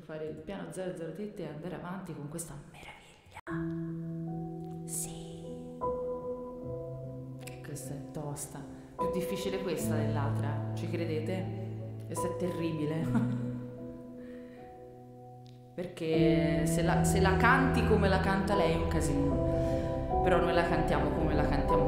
fare il piano 007 e andare avanti con questa meraviglia. Sì. Questa è tosta. Più difficile questa dell'altra, ci credete? Questa è terribile. Perché se la, se la canti come la canta lei è un casino. Però noi la cantiamo come la cantiamo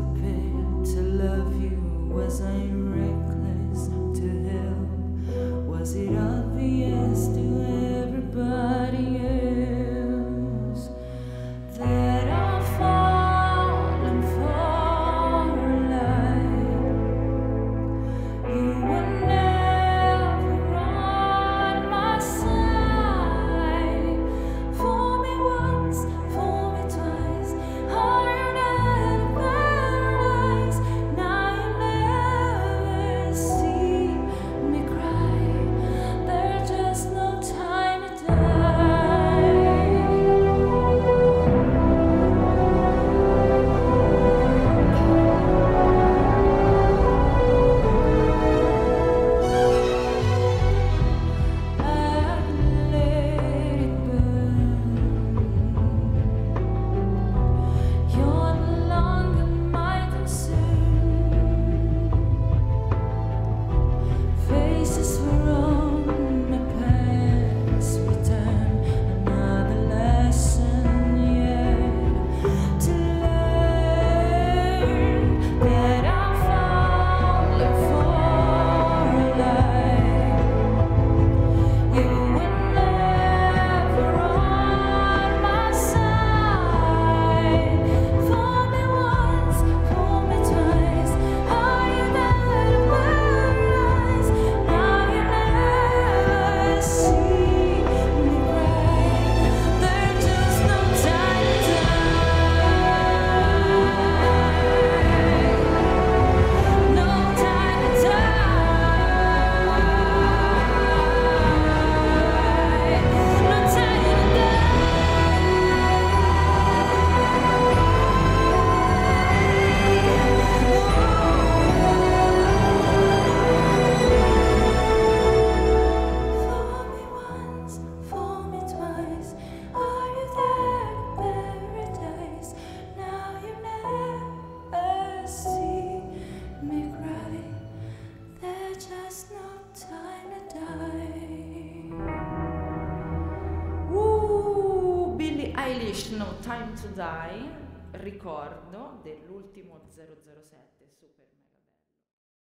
to love you? Was I reckless to help? Was it obvious? Uh, Billie Eilish, No Time to Die, ricordo dell'ultimo 007 Super.